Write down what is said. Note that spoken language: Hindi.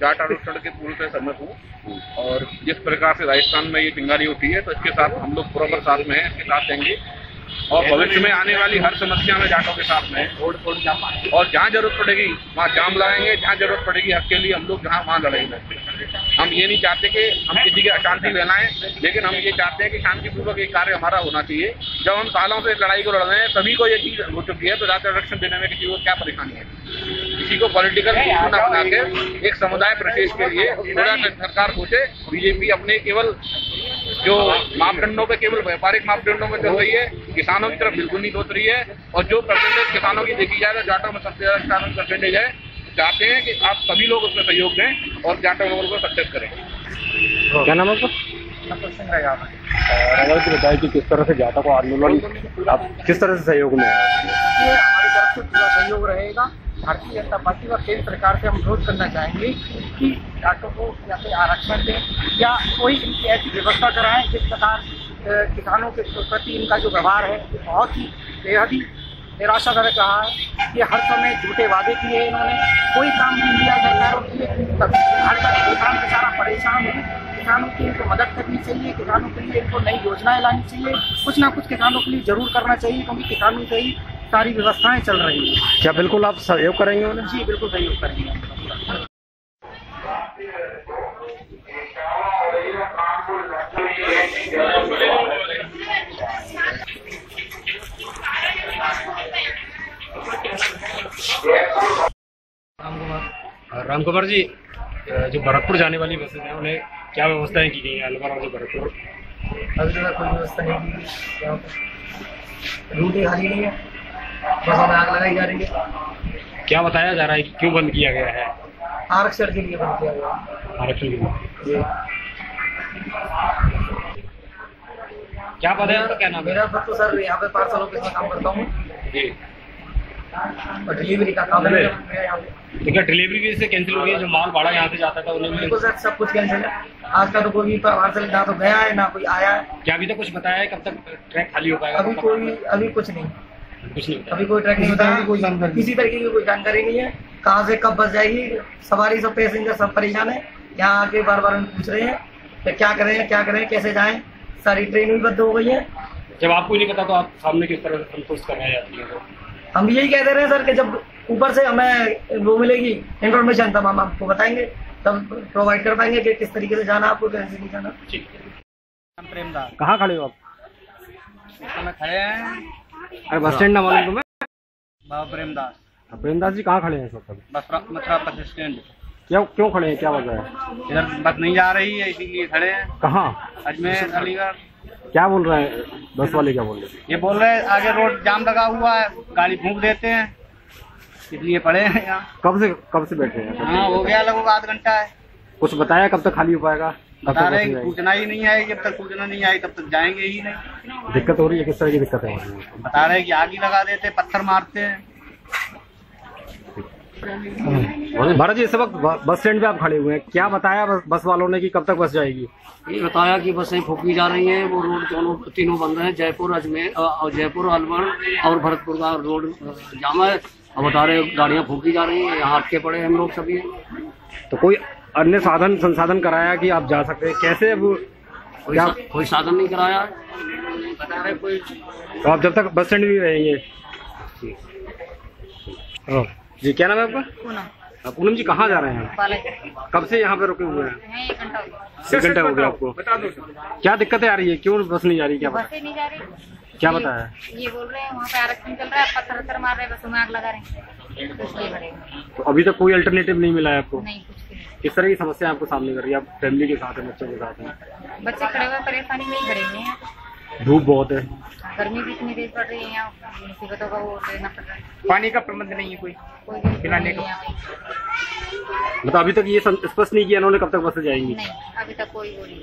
जाट आरक्षण के पूर्ण से सहमत हूँ। और जिस प्रकार से राजस्थान में ये चिंगारी होती है तो इसके साथ हम लोग प्रॉपर साथ में हैं, इसके साथ देंगे। और भविष्य में आने वाली हर समस्या में जाटों के साथ में। और जहाँ ज़रूरत पड़ेगी, वहाँ जाम लगाएँगे जहाँ ज़रूरत पड़ेगी हक के लिए हम लोग जहाँ वहाँ लड़ेंगे। हम ये नहीं चाहते कि हम किसी की अशांति फैलाएँ, लेकिन हम ये चाहते हैं कि शांतिपूर्वक ये कार्य हमारा होना चाहिए। जब हम सालों से इस लड़ाई को लड़ रहे हैं सभी को ये चीज़ हो चुकी है तो जाति आरक्षण देने में किसी को क्या परेशानी है? किसी को पॉलिटिकल न बना के एक समुदाय प्रदेश के लिए थोड़ा सा सरकार सोचे बीजेपी अपने केवल जो मापदंडों पे केवल व्यापारिक मापदंडों में चल रही है किसानों की तरफ़ बिल्कुल नहीं सोच रही है और जो परसेंटेज किसानों की देखी जाए तो जाटों में सबसे ज़्यादा किसानों की परसेंटेज है। चाहते हैं कि आप सभी लोग उसमें सहयोग दें और जाटो लोगों को सक्सेस करें। क्या नाम है आपका? राघव जी कि किस तरह से जाटा को आंदोलन आप किस तरह से सहयोग में हमारी तरफ़ से पूरा सहयोग रहेगा। भारतीय जनता पार्टी और केंद्र सरकार से हम अनुरोध करना चाहेंगे कि जाटों को या फिर आरक्षण दें या कोई इनकी ऐसी व्यवस्था कराएँ जिस प्रकार किसानों के प्रति इनका जो व्यवहार है बहुत ही बेहद ही निराशाजनक रहा है कि हर समय झूठे वादे किए इन्होंने। कोई काम नहीं दिया सरकारों के हर का किसान बेचारा परेशान है। किसानों की इनको मदद करनी चाहिए, किसानों के लिए इनको नई योजनाएँ लानी चाहिए। कुछ ना कुछ किसानों के लिए ज़रूर करना चाहिए, क्योंकि किसानों से ही सारी व्यवस्थाएँ चल रही हैं। क्या बिल्कुल आप सहयोग करेंगे उन्हें? जी बिल्कुल सहयोग करेंगे। राम कुमार। जी जो भरतपुर जाने वाली बसेज हैं उन्हें क्या व्यवस्थाएँ की गई हैं अलवर और जो भरतपुर? अभी तक कोई व्यवस्था नहीं की रूट ही खाली नहीं है? बसों में आग लगाई जा रही है। क्या बताया जा रहा है क्यों बंद किया गया है? आरक्षण के लिए बंद किया गया। आरक्षण के लिए। क्या पता है आपका क्या नाम मेरा पद तो सर यहाँ पे पार्सल ऑफ़िस में काम करता हूँ। जी। और डिलीवरी का काम है। यहाँ पे तो डिलीवरी भी इससे कैंसिल हो गई? है जो माल भाड़ा यहाँ से जाता था उन्हें बिल्कुल सर सब कुछ कैंसिल है। आज का तो कोई भी पार्सल ना तो गया है ना कोई आया है। क्या अभी तक कुछ बताया है? कब तक ट्रैक खाली हो पाएगा? अभी कोई अभी कुछ नहीं। कुछ नहीं अभी कोई ट्रैक नहीं बताया कोई जानकारी किसी तरीके की कोई जानकारी नहीं है। कहाँ से कब बस जाएगी? सवारी सब पैसेंजर सब परेशान है। यहाँ आके बार बार हम पूछ रहे हैं कि क्या करें क्या करें कैसे जाएँ? सारी ट्रेन भी बंद हो गई है। जब आपको नहीं पता तो आप सामने किस तरह से संतुष्ट कर रहे हैं हम यही कह दे रहे हैं सर कि जब ऊपर से हमें वो मिलेगी इन्फॉर्मेशन तब हम आपको बताएँगे। तब प्रोवाइड कर पाएँगे कि किस तरीके से जाना आपको कैसे नहीं जाना। ठीक। है प्रेमदास। कहाँ खड़े हो आप? में खड़े हैं। अरे बस स्टैंड ना मालूम तुम्हें? बाबा प्रेमदास। प्रेमदास जी कहाँ खड़े हैं इस वक्त? Mathura Mathura bus stand. क्यों क्यों खड़े हैं? क्या वजह है? इधर बस नहीं जा रही है इसीलिए खड़े हैं। कहाँ? अजमेर अलीगढ़। क्या बोल रहे हैं? बस वाले क्या बोल रहे हैं? ये बोल रहे हैं आगे रोड जाम लगा हुआ है गाड़ी फूंक देते हैं। इसलिए पड़े हैं यहाँ। कब से कब से बैठे हैं? हाँ हो गया लगभग आध घंटा है। कुछ बताया कब तक खाली हो पाएगा? बता रहे हैं? सूचना ही नहीं आई जब तक सूचना नहीं आई तब तक जाएँगे ही नहीं। दिक्कत हो रही है किस तरह की दिक्कत है? बता रहे हैं कि आग ही लगा देते पत्थर मारते हैं। भारत जी इस वक्त बस स्टैंड पे आप खड़े हुए हैं। क्या बताया बस, बस वालों ने कि कब तक बस जाएगी? ये बताया कि बसें फूकी जा रही हैं वो रोड दोनों तीनों बंद हैं जयपुर अजमेर और जयपुर अलवर और भरतपुर का रोड जाम है। और बता रहे गाड़ियाँ फूकी जा रही हैं यहाँ अटके पड़े हम लोग सभी। तो कोई अन्य साधन संसाधन कराया कि आप जा सकते हैं? कैसे अब कोई, क्या सा, कोई साधन नहीं कराया? बता रहे कोई? तो आप जब तक बस स्टैंड भी रहेंगे। हाँ। जी क्या नाम है आपका? हाँ, पूनम जी कहाँ जा रहे हैं? कब से यहाँ पे रुके हुए हैं? एक घंटा हो गया। आपको। बता दो क्या दिक्कतें आ रही है? क्यों बस नहीं जा रही? क्या बस नहीं जा रही। क्या बताया ये बोल रहे हैं वहाँ पे आरक्षण चल रहा है पत्थर मार रहे हैं बसों में आग लगा रहे हैं। तो तो अभी तक कोई अल्टरनेटिव नहीं मिला है आपको? नहीं। किस तरह की समस्या आपको सामने कर रही है। आप फैमिली के साथ हैं बच्चों के साथ हैं। बच्चे खड़े हुए परेशानी में ही खड़े हुए हैं। धूप बहुत है। गर्मी भी इतनी तेज पड़ रही है यहाँ मुसीबतों का वो लेना पड़ रहा है पानी का प्रबंध नहीं है कोई। कोई पिलाने का। मतलब अभी तक ये स्पष्ट नहीं किया इन्होंने कब तक बसें जाएँगी। नहीं अभी तक कोई वो नहीं